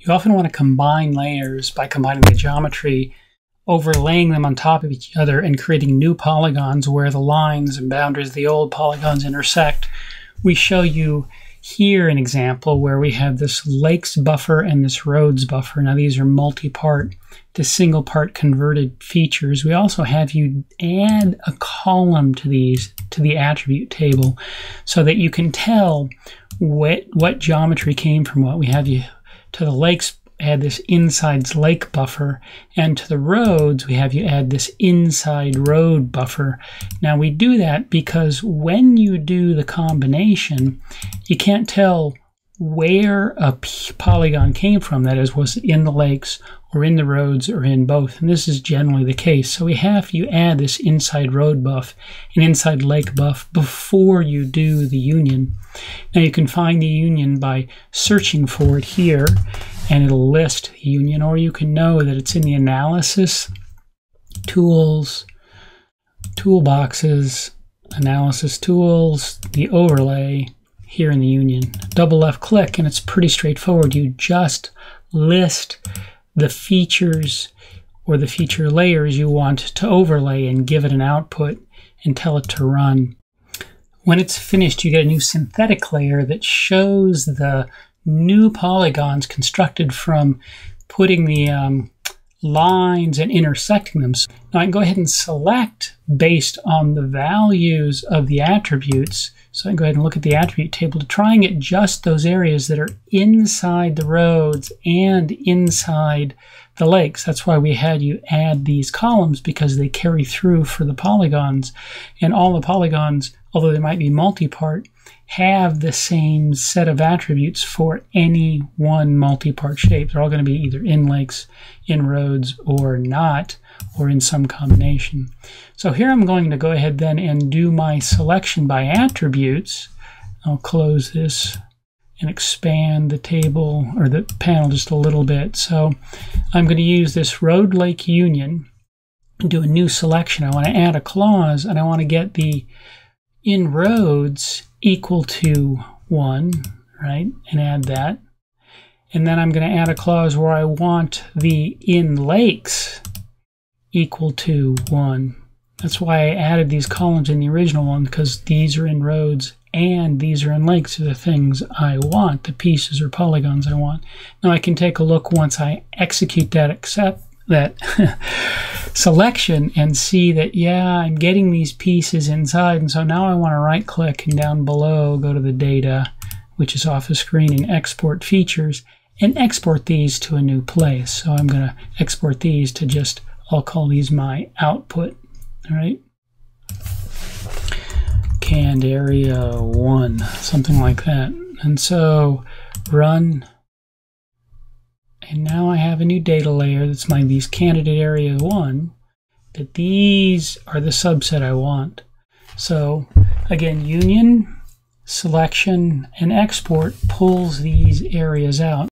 You often want to combine layers by combining the geometry, overlaying them on top of each other, and creating new polygons where the lines and boundaries of the old polygons intersect. We show you here an example where we have this lakes buffer and this roads buffer. Now these are multi-part to single part converted features. We also have you add a column to these to the attribute table so that you can tell what, what geometry came from what. We have you to the lakes add this inside lake buffer, and to the roads, we have you add this inside road buffer. Now we do that because when you do the combination, you can't tell where a polygon came from, that is, was in the lakes or in the roads or in both. And this is generally the case. So we have you add this inside road buff and inside lake buff before you do the union. Now you can find the union by searching for it here and it'll list the union, or you can know that it's in the analysis, tools, toolboxes, analysis tools, the overlay, here in the union. Double left click and it's pretty straightforward. You just list the features or the feature layers you want to overlay and give it an output and tell it to run. When it's finished, you get a new synthetic layer that shows the new polygons constructed from putting the um, lines and intersecting them. So now I can go ahead and select based on the values of the attributes. So I can go ahead and look at the attribute table to try and get just those areas that are inside the roads and inside the lakes. That's why we had you add these columns because they carry through for the polygons. And all the polygons, although they might be multi-part, have the same set of attributes for any one multi-part shape. They're all going to be either in lakes, in roads, or not, or in some combination. So here I'm going to go ahead then and do my selection by attributes. I'll close this and expand the table or the panel just a little bit. So I'm going to use this road lake union do a new selection. I want to add a clause and I want to get the in roads equal to 1, right, and add that. And then I'm going to add a clause where I want the in lakes equal to 1. That's why I added these columns in the original one, because these are in roads and these are in lakes are the things I want, the pieces or polygons I want. Now I can take a look once I execute that accept that selection and see that, yeah, I'm getting these pieces inside. And so now I want to right click and down below go to the data, which is off the screen, and export features and export these to a new place. So I'm going to export these to just, I'll call these my output. All right. Canned area one, something like that. And so run and now I have a new data layer that's my these candidate area 1, that these are the subset I want. So again, union, selection, and export pulls these areas out.